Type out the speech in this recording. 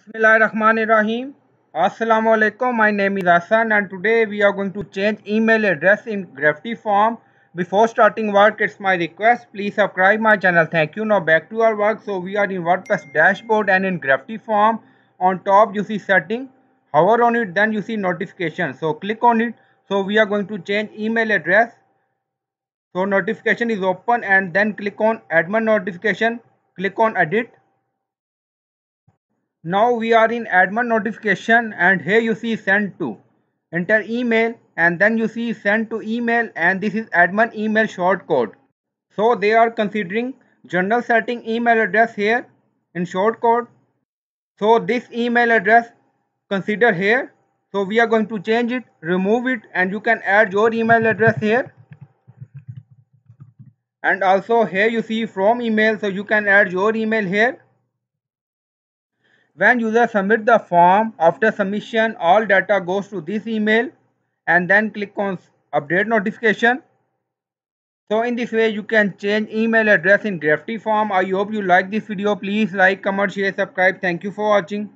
Bismillahirrahmanirrahim. Assalamu alaikum. My name is Hassan and today we are going to change email address in Gravity form. Before starting work, it's my request. Please subscribe my channel. Thank you. Now back to our work. So we are in WordPress dashboard and in Gravity form. On top you see setting. Hover on it, then you see notification. So click on it. So we are going to change email address. So notification is open and then click on admin notification. Click on edit now we are in admin notification and here you see send to. Enter email and then you see send to email and this is admin email shortcode. So they are considering general setting email address here in shortcode. So this email address consider here. So we are going to change it, remove it and you can add your email address here. And also here you see from email so you can add your email here when user submit the form, after submission, all data goes to this email and then click on update notification. So in this way you can change email address in Gravity form. I hope you like this video. Please like, comment, share, subscribe. Thank you for watching.